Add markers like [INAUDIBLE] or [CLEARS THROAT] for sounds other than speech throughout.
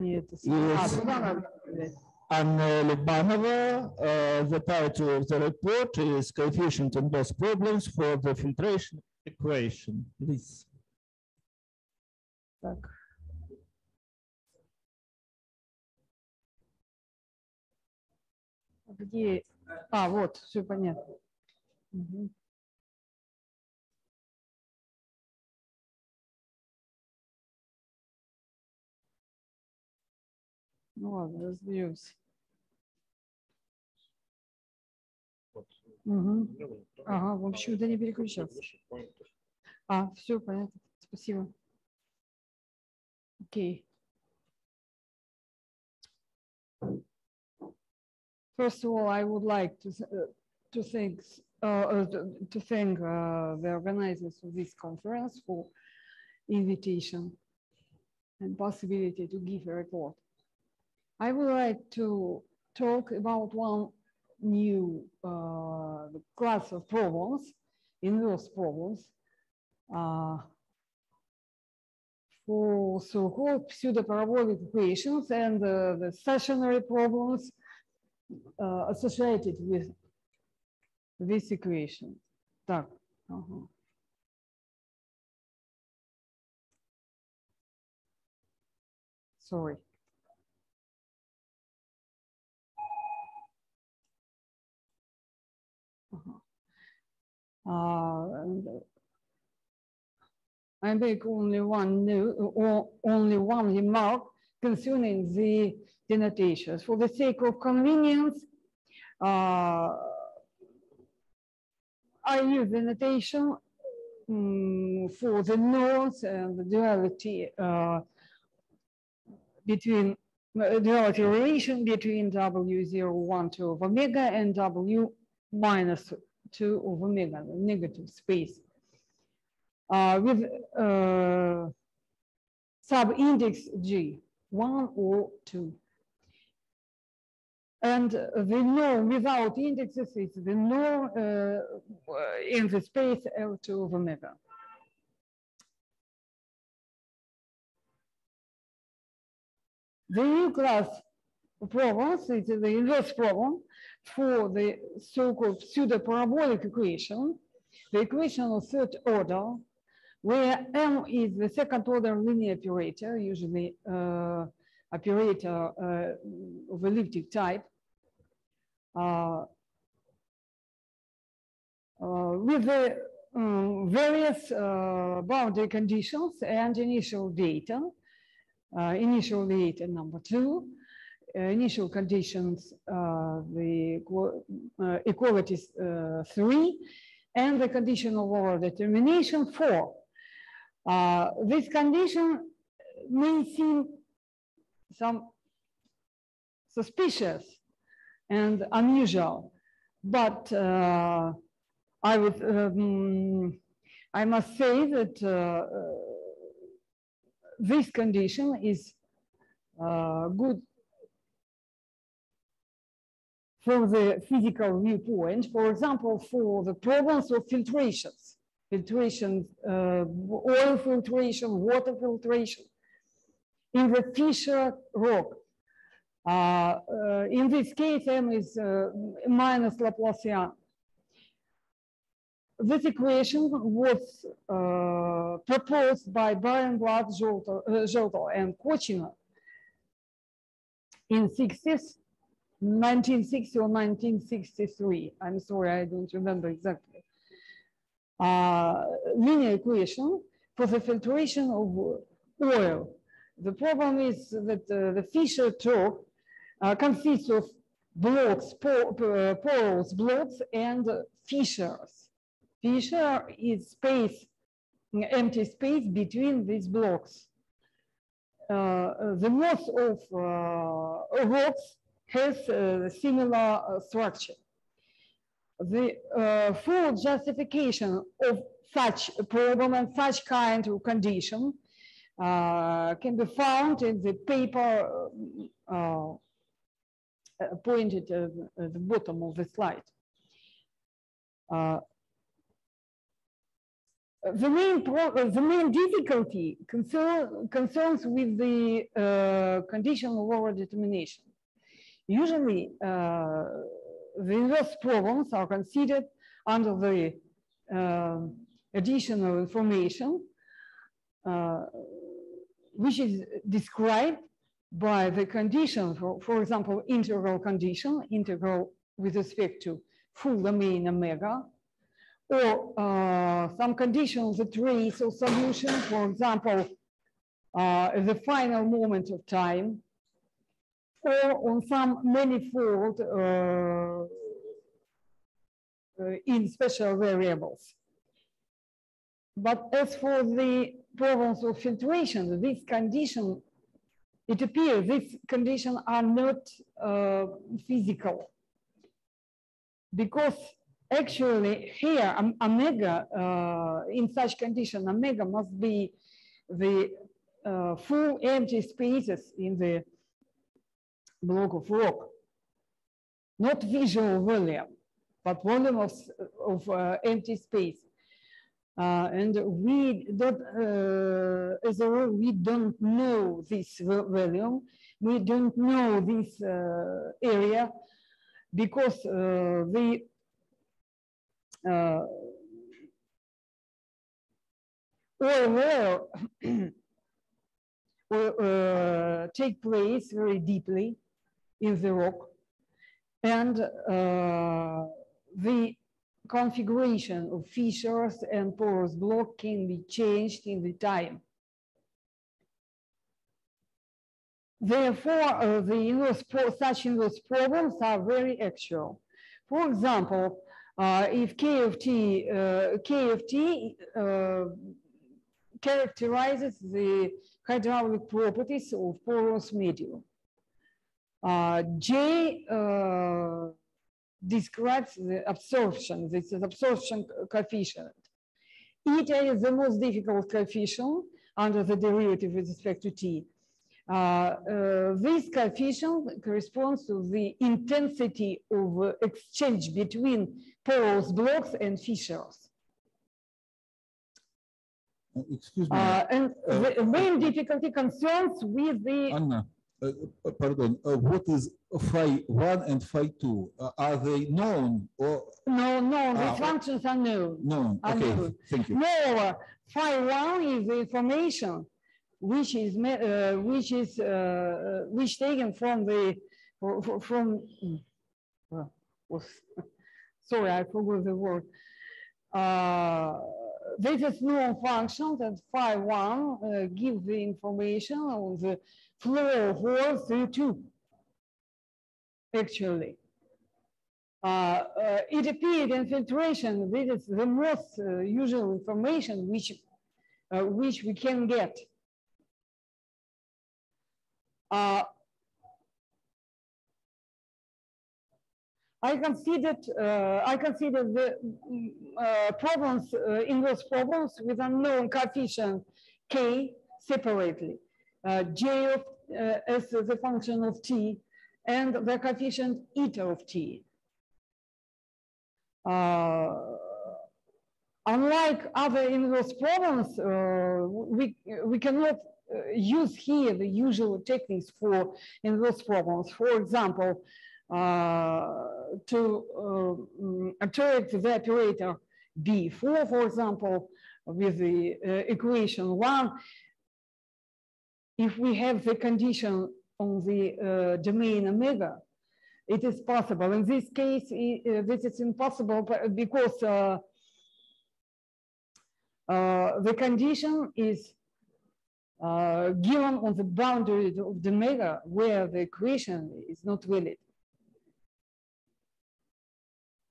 Нет, Yes. А, взять. Anna Lubanova, uh, the title of the report is coefficient and loss problems for the filtration equation. Please. Так. Где? А, вот, все понятно. Мгм. Ну ладно, разберемся. Мгм. Ага, в общем, да не переключаться. А, все понятно. Спасибо. Окей. First of all, I would like to th- uh, to thank s- uh, uh, to to thank uh, the organizers of this conference for invitation and possibility to give a report. I would like to talk about one new uh, class of problems, inverse problems, uh, for so-called pseudoparabolic equations and uh, the stationary problems uh, associated with this equation. Так, ага. Sorry. I make only one no- or only one remark concerning the denotations. For the sake of convenience, uh, I use the notation mm, for the nodes and the duality uh, between uh, duality relation between W01 to of omega and W minus 2 of omega, the negative space. Uh, with uh, sub-index G, 1 or 2. And the norm without indexes is the norm uh, in the space L2 of omega. The new class problems is the inverse problem for the so-called pseudo-parabolic equation, the equation of third order, where M is the second order linear operator, usually uh, operator uh, of elliptic type, uh, uh, with the um, various uh, boundary conditions and initial data. Initial data number two, initial conditions, uh, the uh, equalities uh, three, and the conditional order determination four. This condition may seem some suspicious and unusual, but uh, I would, um, I must say that uh, this condition is uh, good from the physical viewpoint. For example, for the problems of filtrations, filtration, uh, oil filtration, water filtration, in the fissured rock. Uh, uh, in this case, M is uh, minus Laplacian. This equation was uh, proposed by Barenblatt, Zheltov, and Kochina in 60s, 1960 or 1963. I'm sorry, I don't remember exactly. Uh, linear equation for the filtration of oil. The problem is that uh, the fissured rock uh, consists of blocks, por uh, blocks, and fissures. Fissure is space, empty space between these blocks. Uh, the most of uh, rocks has a similar uh, structure. The uh, full justification of such a problem and such kind of condition uh, can be found in the paper uh, pointed at the bottom of the slide. Uh, the main uh, the main difficulty concern, concerns with the uh, of over determination. Usually, uh, the inverse problems are considered under the uh, additional information, uh, which is described by the condition, for, for example, integral condition, integral with respect to full domain omega, or uh, some conditions that trace or solution, for example, uh, the final moment of time, or on some manifold uh, uh, in special variables. But as for the problems of filtration, this condition, it appears these conditions are not uh, physical because actually here om- omega uh, in such condition omega must be the uh, full empty spaces in the block of rock not visual volume but volume of, of uh, empty space. Uh, and we don't uh, as a rule we don't know this volume. We don't know this uh, area because the oil well will uh, take place very deeply in the rock and uh, the configuration of fissures and porous block can be changed in the time. Therefore, uh, the inverse such inverse problems are very actual. For example, uh, if K of T, uh, K of T uh, characterizes the hydraulic properties of porous medium. Uh, J uh, describes the absorption, this is absorption coefficient. Eta is the most difficult coefficient under the derivative with respect to T. Uh, uh, this coefficient corresponds to the intensity of exchange between porous blocks and fissures. Uh, Excuse me, Uh, and the main difficulty concerns with the Anna, pardon, uh, what is phi one and phi two? Uh, Are they known or no, no, these functions are known. known? Okay, Understood. thank you. Moreover, phi one is the information which is uh, which is uh, uh, which taken from the fro- fro- from. [LAUGHS] sorry, I forgot the word. Uh, this is known function that phi one uh, gives the information on the tube. Actually. Uh, uh, it appeared in filtration. This is the most uh, usual information which, uh, which we can get. Uh, I considered, uh, I considered the uh, problems, inverse problems with unknown coefficient k separately. Uh, j of, uh, as the function of t and the coefficient eta of t. Uh, unlike other inverse problems, uh, we, we cannot uh, use here the usual techniques for inverse problems. For example, uh, to mm, the operator B4, for example, with the equation one, if we have the condition on the uh, domain omega, it is possible. In this case, i- uh, this is impossible because uh, the condition is uh, given on the boundary of the omega where the equation is not valid.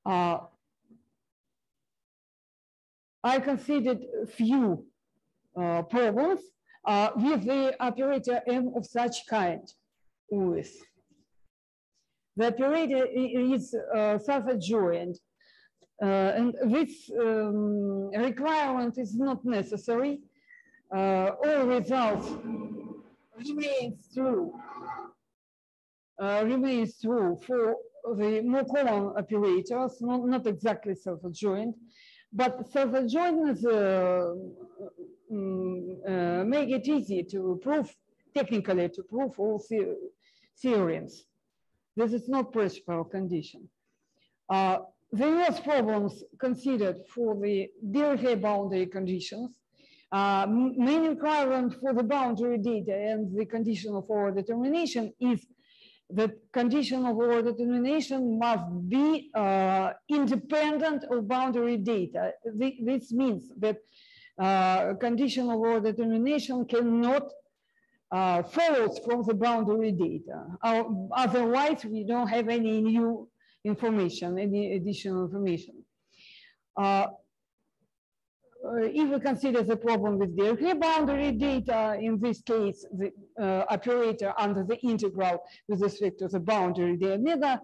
Uh, I considered a few uh, problems uh, with the operator M of such kind, with. The operator is uh, self-adjoint, uh, and this um, requirement is not necessary. Uh, all results remains true, uh, remains true for the more common operators, not, not exactly self-adjoint. But self-adjointness uh, mm, uh, make it easy to prove, technically to prove all the theorems. This is not principal condition. Uh, various problems considered for the Dirichlet boundary conditions uh, main requirement for the boundary data and the condition of overdetermination is that condition of overdetermination must be uh, independent of boundary data. This means that uh, condition of determination cannot uh, from the boundary data. Uh, otherwise, we don't have any new information, any additional information. Uh, uh, if we consider the problem with Dirichlet boundary data, in this case, the uh, operator under the integral with respect to the boundary data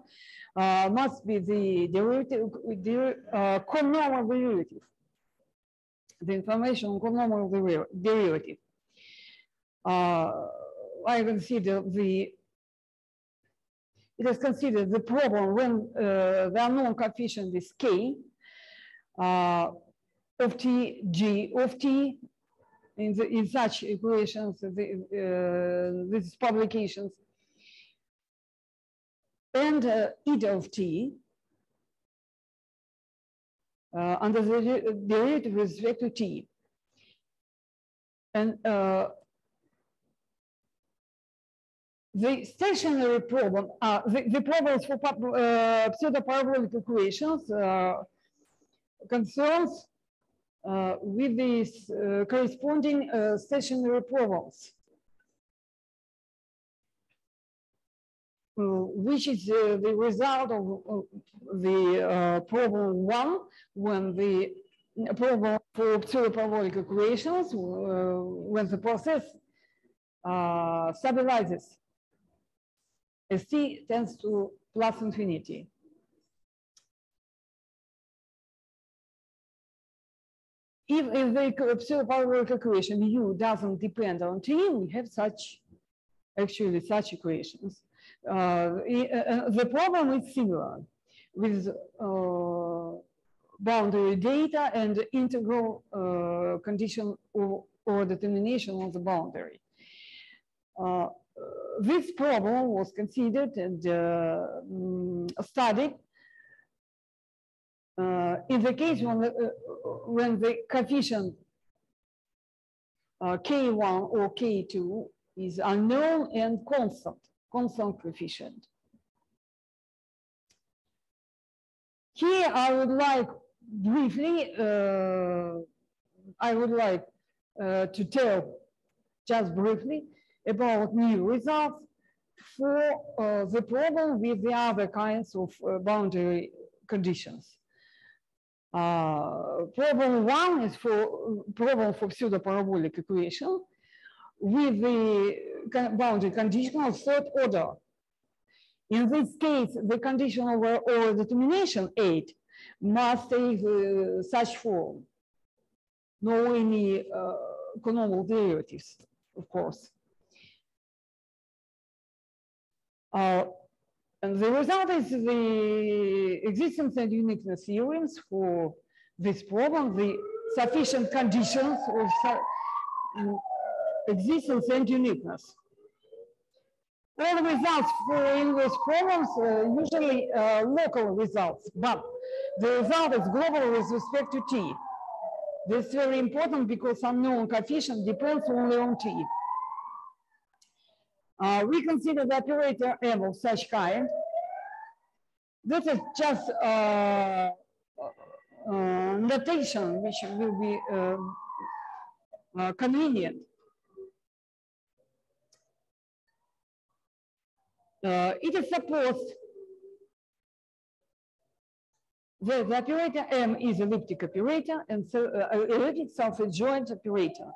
uh, must be the derivative, the uh, conormal derivative, the information on conormal derivative. Uh, I consider the it is considered the problem when uh, the unknown coefficient is k, uh, of t, g of t, in, the, in such equations, the, uh, these publications, and uh, eta of t, uh, under the derivative with respect to t. And uh, the stationary problem, uh, the, the problems for uh, pseudo-parabolic equations uh, concerns uh, with these uh, corresponding stationary problems. Which is uh, the result of, the uh, problem one when the problem for pseudo-parabolic equations uh, when the process stabilizes as t tends to plus infinity. if, if the pseudo-parabolic equation u doesn't depend on t, we have such, actually such equations. Uh, uh, the problem is similar with uh, boundary data and integral uh, condition or, or, determination of the boundary. Uh, this problem was considered and uh, mm, studied uh, in the case when the, uh, when the coefficient uh, K1 or K2 is unknown and constant, constant coefficient. Here I would like briefly, uh, I would like uh, to tell just briefly about new results for uh, the problem with the other kinds of boundary conditions. Uh, problem one is for problem for pseudo-parabolic equation with the boundary condition of third order. In this case, the condition of overdetermination eight must take uh, such form. No any uh, derivatives, of course. Uh, and the result is the existence and uniqueness theorems for this problem, the sufficient conditions su existence and uniqueness. All the results for inverse problems are usually uh, local results, but the result is global with respect to t. This is very important because unknown coefficient depends only on t. Uh, we consider the operator M of such kind. This is just uh, uh, notation which will be uh, uh, convenient. Uh, it is supposed that the operator M is elliptic operator and so elliptic self-adjoint operator.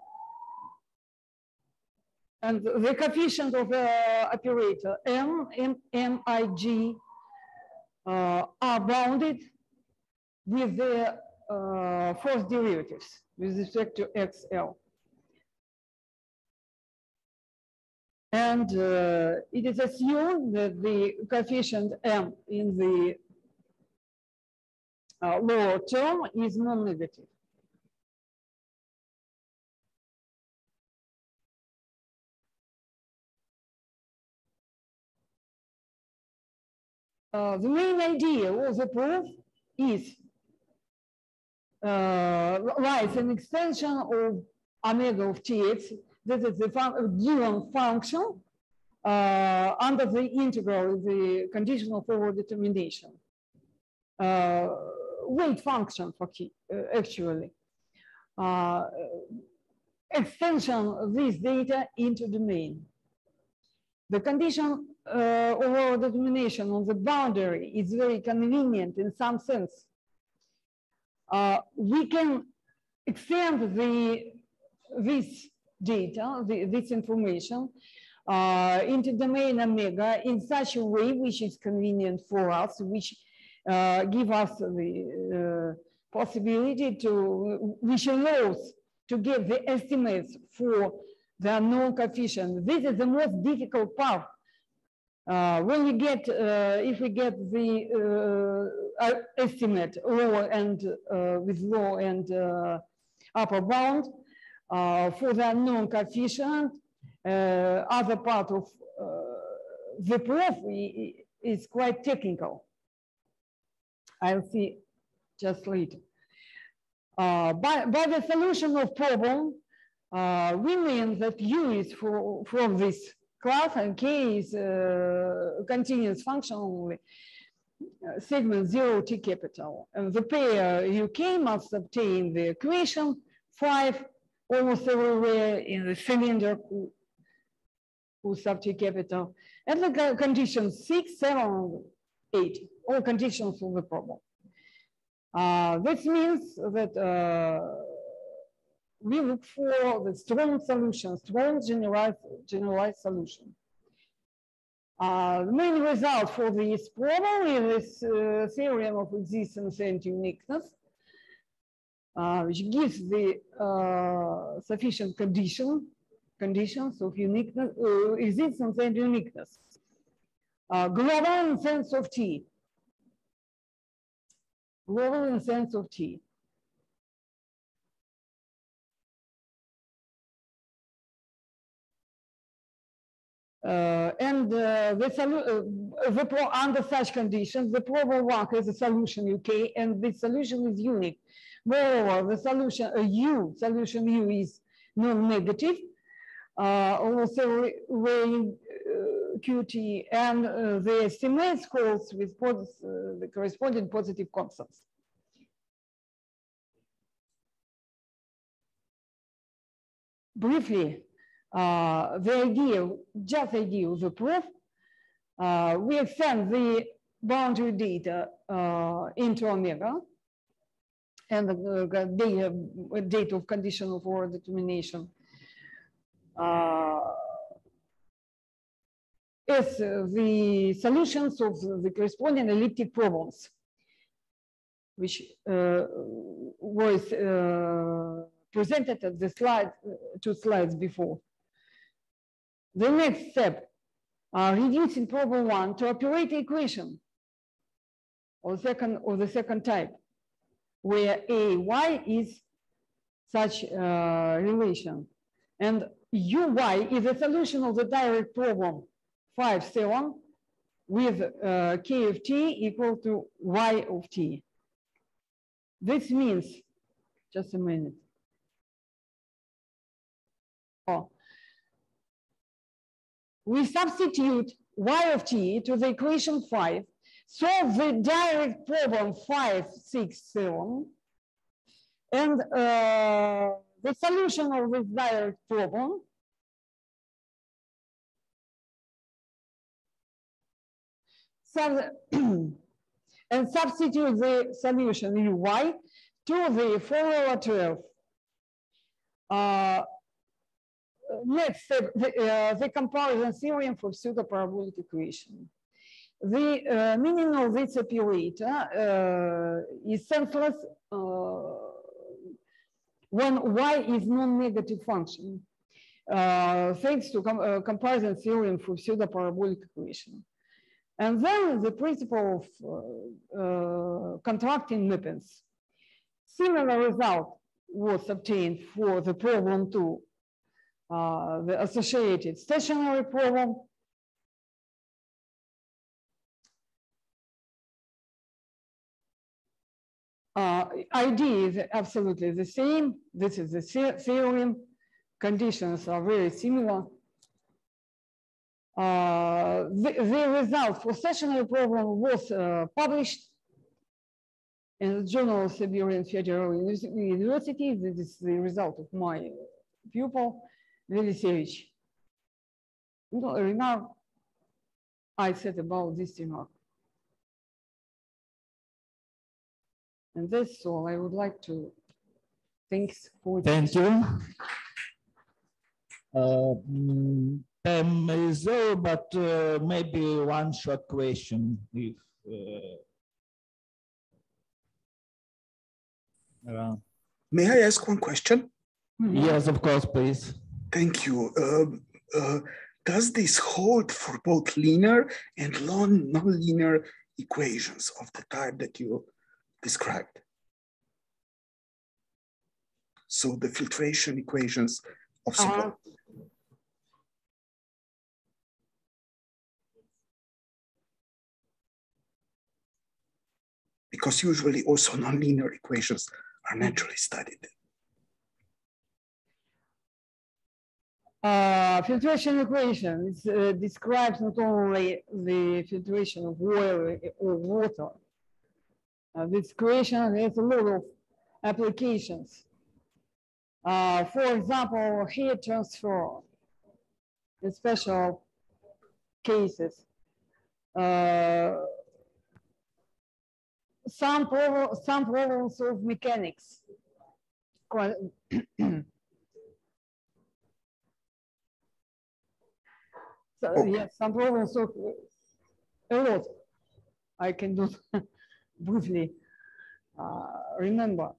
And the coefficient of the operator M, M, M, I, G uh, are bounded with the uh, derivatives with respect to XL. And uh, it is assumed that the coefficient M in the uh, lower term is non-negative. Uh, the main idea of the proof is uh, lies an extension of omega of tx. This is the fun given function uh, under the integral, the conditional forward determination. Uh, weight function for key, uh, actually. Uh, extension of this data into domain. The condition uh, overdetermination on the boundary is very convenient in some sense. Uh, we can extend the this data, the, this information, uh, into domain omega in such a way which is convenient for us, which uh, give us the uh, possibility to, which allows to get the estimates for the unknown coefficient. This is the most difficult part. Uh, when we get, uh, if we get the uh, estimate lower and with low and upper bound for the unknown coefficient, other part of the proof is quite technical. I'll see just later. Uh, by, by the solution of problem, uh, we mean that U is for, from this class and K is uh, continuous function only. Uh, segment zero T capital. And the pair UK must obtain the equation five almost everywhere in the cylinder T capital. And the condition six, seven, eight, all conditions of the problem. Uh, this means that uh, we look for the strong solution, strong generalized, generalized solution. Uh, the main result for this problem is this uh, theorem of existence and uniqueness, which gives the uh, sufficient condition, conditions of uniqueness, uh, existence and uniqueness. Uh, global in sense of T. Global in sense of T. Uh, and uh, the, uh, the pro under such conditions, the problem one has a solution UK, and the solution is unique. Moreover, the solution uh, U, solution U is non-negative, uh, also weighing uh, QT, and uh, the estimate scores with the corresponding positive constants. Briefly, uh, the idea, just idea of the proof, uh, we extend the boundary data uh, into omega and the data, data of conditional forward determination uh, is the solutions of the corresponding elliptic problems, which uh, was uh, presented at the slide, two slides before. The next step, uh, reducing problem one to operate equation or second of the second type, where a y is such uh, relation, and uy is a solution of the direct problem five seven with uh, k of t equal to y of t. This means, just a minute. Oh, we substitute y of t to the equation 5, solve the direct problem 5, 6, 7, and uh, the solution of this direct problem [CLEARS THROAT] and substitute the solution uy to the formula 12. Uh, next step, the, uh, the comparison theorem for pseudo-parabolic equation. The meaning of this uh, is senseless when y is non-negative function, thanks to com comparison theorem for pseudo-parabolic equation. And then the principle of contracting mappings. Similar result was obtained for the problem two, uh, the associated stationary problem. Uh, idea is absolutely the same. This is the the- theorem. Conditions are very similar. Uh, the, the result for stationary problem was uh, published in the Journal of Siberian Federal University. This is the result of my pupil, Velisevich. No, remark I said about this remark. And that's all I would like to, thanks for. Thank you. Uh, mm, Time is over, but uh, maybe one short question if. uh, around. May I ask one question? Mhm. Yes, of course, please. Thank you. Um, uh, does this hold for both linear and non-linear equations of the type that you described? So the filtration equations of Uh-huh. Because usually also nonlinear equations are naturally studied. Uh, filtration equations uh, describes not only the filtration of oil or water. Uh, this creation has a lot of applications. Uh, for example, heat transfer in special cases. Uh, some, some problems of mechanics. [CLEARS THROAT] So, Okay. yes, some problems of a lot. I can do [LAUGHS] briefly uh, remember.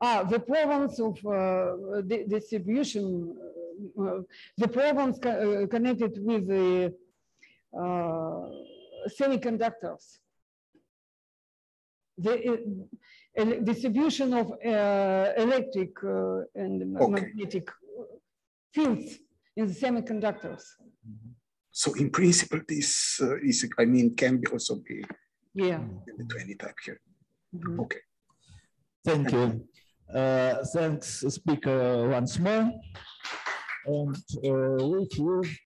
Ah, the problems of uh, di- distribution, uh, the problems co- uh, connected with the uh, semiconductors. The uh, distribution of uh, electric uh, and Okay. magnetic fields in the semiconductors. So in principle, this uh, is, I mean, can be also be Yeah. in the 20 type here. Mhm. Okay. Thank you. Uh, Thanks, speaker, once more. And uh, with you,